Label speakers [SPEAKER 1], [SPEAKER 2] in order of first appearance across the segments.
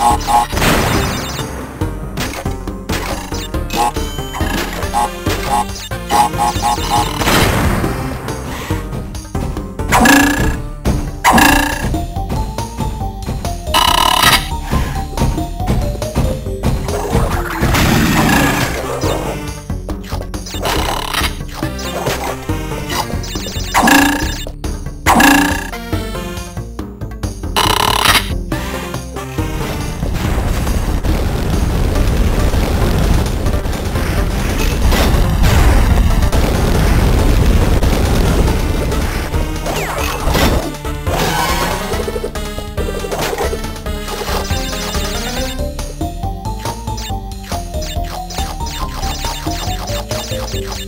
[SPEAKER 1] Oh, oh, oh. Thank you.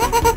[SPEAKER 1] Ha ha ha!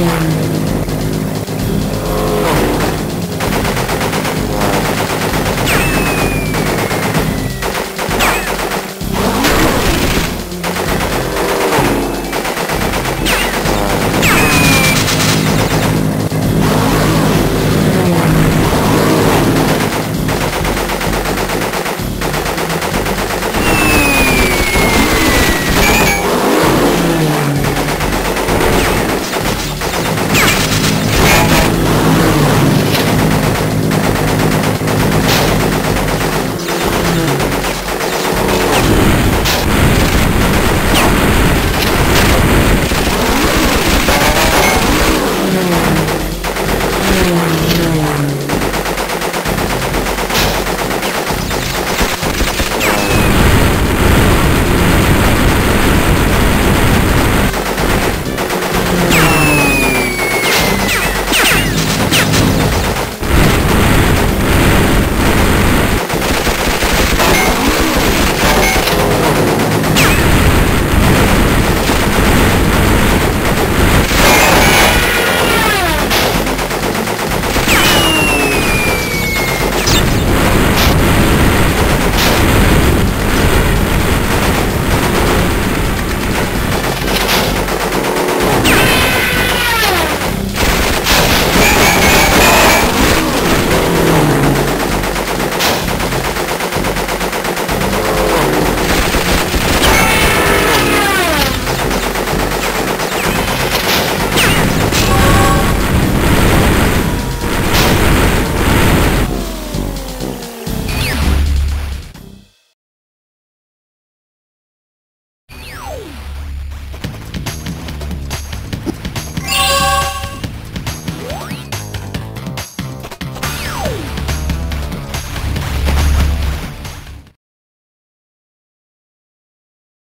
[SPEAKER 1] Amen.